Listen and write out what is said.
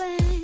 open.